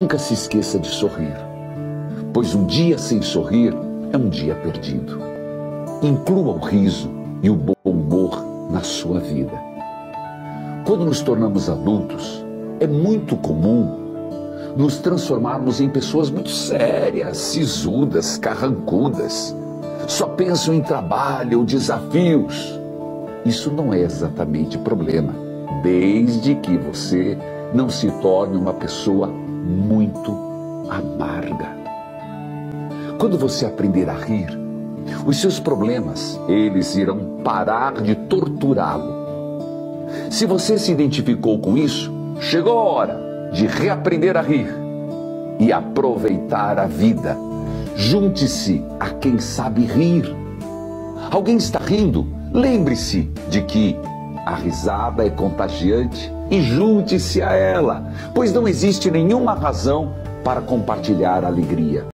Nunca se esqueça de sorrir, pois um dia sem sorrir é um dia perdido. Inclua o riso e o bom humor na sua vida. Quando nos tornamos adultos, é muito comum nos transformarmos em pessoas muito sérias, sisudas, carrancudas. Só pensam em trabalho ou desafios. Isso não é exatamente problema, desde que você não se torne uma pessoa muito amarga. Quando você aprender a rir, os seus problemas, eles irão parar de torturá-lo. Se você se identificou com isso, chegou a hora de reaprender a rir e aproveitar a vida. Junte-se a quem sabe rir. Alguém está rindo? Lembre-se de que a risada é contagiante e junte-se a ela, pois não existe nenhuma razão para compartilhar alegria.